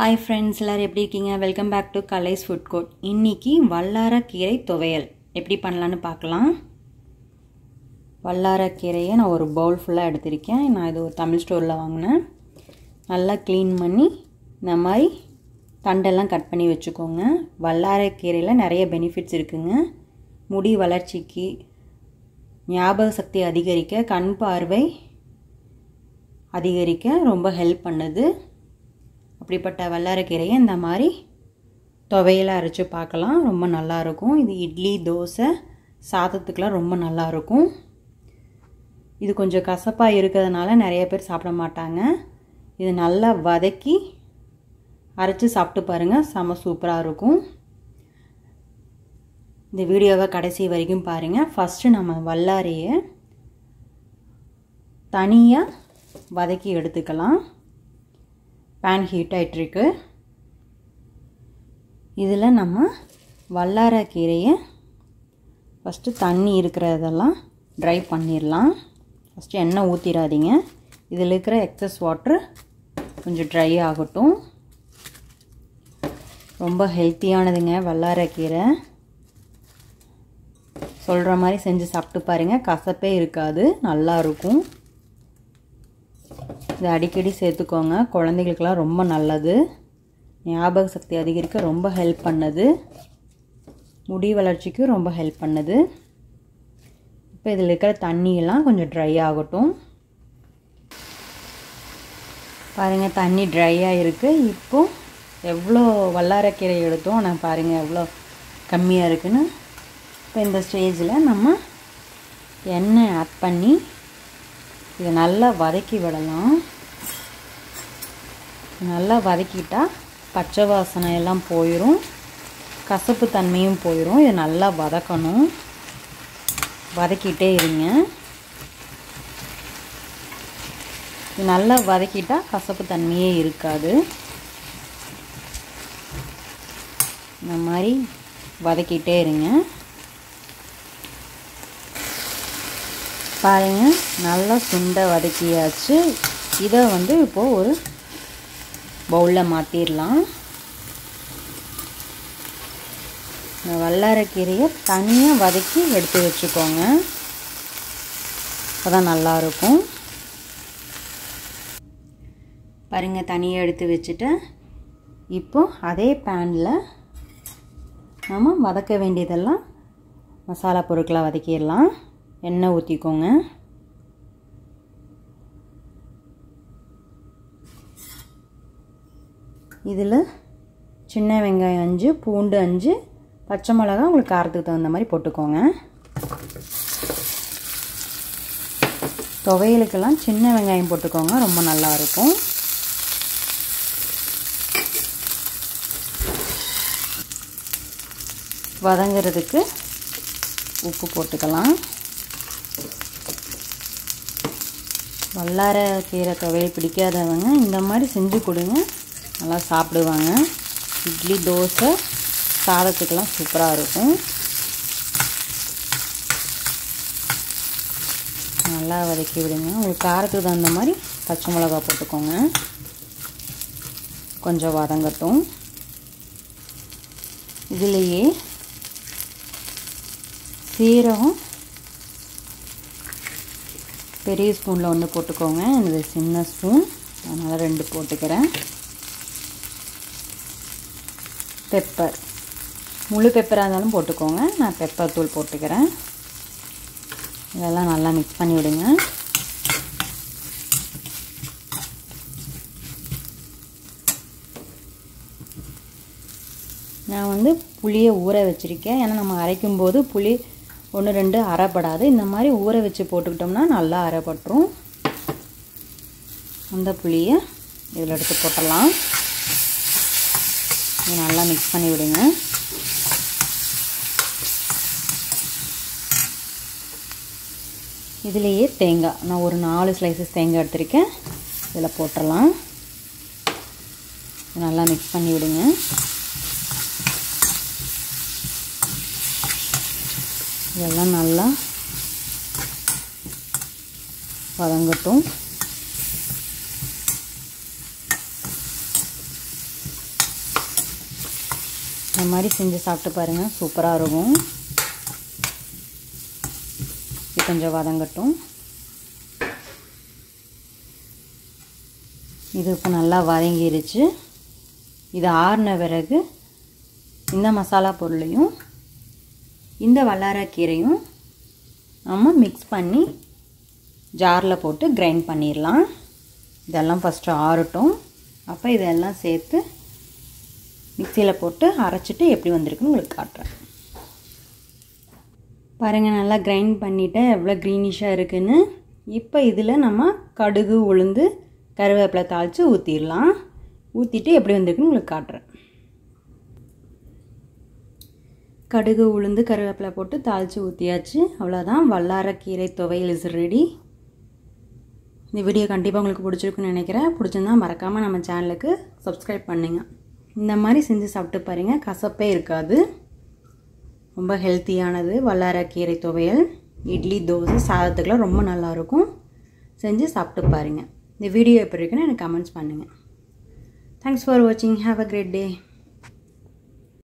Hi friends எல்லோரும் எப்படி இருக்கீங்க? Welcome back to Kalai's food court இன்றைக்கி வல்லாரக்கீரை துவையல். எப்படி பண்ணலான்னு பார்க்கலாம். வல்லாரக்கீரையை நான் ஒரு பவுல் ஃபுல்லாக எடுத்திருக்கேன். நான் இது ஒரு தமிழ் ஸ்டோரில் வாங்கினேன். நல்லா க்ளீன் பண்ணி இந்த மாதிரி தண்டெல்லாம் கட் பண்ணி வச்சுக்கோங்க. வல்லாரக்கீரையில் நிறைய பெனிஃபிட்ஸ் இருக்குங்க. முடி வளர்ச்சிக்கு ஞாபக சக்தி அதிகரிக்க கண் பார்வை அதிகரிக்க ரொம்ப ஹெல்ப் பண்ணுது. அப்படிப்பட்ட வல்லாரக்கீரையை இந்த மாதிரி துவையில் அரைச்சி பார்க்கலாம். ரொம்ப நல்லாயிருக்கும் இது இட்லி தோசை சாதத்துக்கெலாம் ரொம்ப நல்லாயிருக்கும் இது கொஞ்சம் கசப்பாக இருக்கிறதுனால நிறைய பேர் சாப்பிட மாட்டாங்க. இது நல்லா வதக்கி அரைச்சி சாப்பிட்டு பாருங்கள் செம சூப்பராக இருக்கும். இந்த வீடியோவை கடைசி வரைக்கும் பாருங்கள் ஃபஸ்ட்டு நம்ம வல்லாரையை தனியாக வதக்கி எடுத்துக்கலாம். பேன் ஹீட் ஆகிட்டுருக்கு இதில் நம்ம வல்லாரக்கீரையை ஃபஸ்ட்டு தண்ணி இருக்கிறதெல்லாம் ட்ரை பண்ணிடலாம் ஃபஸ்ட்டு எண்ணெய் ஊற்றிடாதீங்க இதில் இருக்கிற எக்ஸஸ் வாட்ரு கொஞ்சம் ட்ரை ஆகட்டும். ரொம்ப ஹெல்த்தியானதுங்க வல்லாரக்கீரை சொல்கிற மாதிரி செஞ்சு சாப்பிட்டு பாருங்கள் கசப்பே இருக்காது. நல்லாயிருக்கும் இதை அடிக்கடி சேர்த்துக்கோங்க. குழந்தைகளுக்கெல்லாம் ரொம்ப நல்லது. ஞாபக சக்தி அதிகரிக்க ரொம்ப ஹெல்ப் பண்ணுது. முடி வளர்ச்சிக்கும் ரொம்ப ஹெல்ப் பண்ணுது. இப்போ இதில் இருக்கிற தண்ணியெல்லாம் கொஞ்சம் ட்ரை ஆகட்டும். பாருங்கள் தண்ணி ட்ரையாக இருக்குது இப்போ எவ்வளோ வல்லாரக்கீரை எடுத்தோம். நான் பாருங்கள் எவ்வளோ கம்மியாக இருக்குன்னு. இப்போ இந்த ஸ்டேஜில் நம்ம எண்ணெய் ஆட் பண்ணி இதை நல்லா வதக்கி விடலாம். நல்லா வதக்கிட்டால் பச்சை வாசனை எல்லாம் போயிடும் கசப்பு தன்மையும் போயிடும் இதை நல்லா வதக்கணும். வதக்கிட்டே இருங்க. இது நல்லா வதக்கிட்டால் கசப்பு தன்மையே இருக்காது. இந்த மாதிரி வதக்கிட்டே இருங்க. பாருங்கள் நல்லா சுண்டை வதக்கியாச்சு. இதை வந்து இப்போது ஒரு பவுலில் மாற்றிடலாம் இந்த வல்லாரக்கீரையை தனியாக வதக்கி எடுத்து வச்சுக்கோங்க. அப்போ தான் நல்லாயிருக்கும். பாருங்கள் தனியாக எடுத்து வச்சுட்டு இப்போது அதே பேனில் நம்ம வதக்க வேண்டியதெல்லாம் மசாலா பொருட்களை வதக்கிடலாம். எண்ணெய் ஊற்றிக்கோங்க இதில் சின்ன வெங்காயம் அஞ்சு பூண்டு அஞ்சு பச்சை மிளகா உங்களுக்கு காரத்துக்கு தகுந்த மாதிரி போட்டுக்கோங்க. துவையலுக்கெல்லாம் சின்ன வெங்காயம் போட்டுக்கோங்க ரொம்ப நல்லாயிருக்கும் வதங்கிறதுக்கு உப்பு போட்டுக்கலாம். வல்லார கீரை துவையல் பிடிக்காதவங்க இந்த மாதிரி செஞ்சு கொடுங்க. நல்லா சாப்பிடுவாங்க. இட்லி தோசை சாதத்துக்கெல்லாம் சூப்பராக இருக்கும். நல்லா வதக்கி விடுங்க. உங்களுக்கு காரத்துக்கு தகுந்த மாதிரி பச்சை மிளகா போட்டுக்கோங்க. கொஞ்சம் வதங்கட்டும். இதுலேயே சீரகம் பெரிய ஸ்பூனில் ஒன்று போட்டுக்கோங்க. இது சின்ன ஸ்பூன். அதனால் ரெண்டு போட்டுக்கிறேன். பெப்பர். முழு பெப்பராக இருந்தாலும் போட்டுக்கோங்க. நான் பெப்பர் தூள் போட்டுக்கிறேன். இதெல்லாம் நல்லா மிக்ஸ் பண்ணி விடுங்க. நான் வந்து புளியை ஊற வச்சுருக்கேன். ஏன்னா நம்ம அரைக்கும்போது புளி ஒன்று ரெண்டு அரைப்படாது. இந்த மாதிரி ஊற வச்சு போட்டுக்கிட்டோம்னா நல்லா அரைப்பட்டுரும். அந்த புளியை இதில் எடுத்து போட்டலாம் நல்லா மிக்ஸ் பண்ணி விடுங்க. இதுலேயே தேங்காய். நான் ஒரு நாலு ஸ்லைசஸ் தேங்காய் எடுத்திருக்கேன். இதில் போட்டுடலாம் நல்லா மிக்ஸ் பண்ணி விடுங்க. இதெல்லாம் நல்லா வதங்கட்டும். இந்த மாதிரி செஞ்சு சாப்பிட்டு பாருங்கள் சூப்பராக இருக்கும். இது கொஞ்சம் வதங்கட்டும். இது இப்போ நல்லா வதங்கிருச்சு. இது ஆறின பிறகு இந்த மசாலா பொருளையும் இந்த வல்லாரக்கீரையும் நம்ம மிக்ஸ் பண்ணி ஜாரில் போட்டு கிரைண்ட் பண்ணிடலாம் இதெல்லாம் ஃபஸ்ட்டு ஆறட்டும். அப்போ இதெல்லாம் சேர்த்து மிக்சியில் போட்டு அரைச்சிட்டு எப்படி வந்திருக்குன்னு உங்களுக்கு காட்டுறேன். பாருங்கள் நல்லா கிரைண்ட் பண்ணிவிட்டேன் எவ்வளோ க்ரீனிஷாக இருக்குதுன்னு இப்போ இதில் நம்ம கடுகு உளுந்து கருவேப்பிலை தாளித்து ஊற்றிடலாம் ஊற்றிட்டு எப்படி வந்திருக்குன்னு உங்களுக்கு காட்டுறேன். கடுகு உளுந்து கருவேப்பிலை போட்டு தாளித்து ஊற்றியாச்சு அவ்வளோதான் வல்லாரக்கீரை துவையல் இஸ் ரெடி இந்த வீடியோ கண்டிப்பாக உங்களுக்கு பிடிச்சிருக்குன்னு நினைக்கிறேன். பிடிச்சிருந்தா மறக்காமல் நம்ம சேனலுக்கு சப்ஸ்கிரைப் பண்ணுங்கள் இந்த மாதிரி செஞ்சு சாப்பிட்டு பாருங்கள் கசப்பே இருக்காது. ரொம்ப ஹெல்த்தியானது வல்லாரக்கீரை துவையல். இட்லி தோசை சாதத்துக்கெலாம் ரொம்ப நல்லாயிருக்கும். செஞ்சு சாப்பிட்டு பாருங்கள் இந்த வீடியோ எப்படி இருக்குன்னு எனக்கு கமெண்ட்ஸ் பண்ணுங்கள் தேங்க்ஸ் ஃபார் வாட்சிங் ஹாவ் அ கிரேட் டே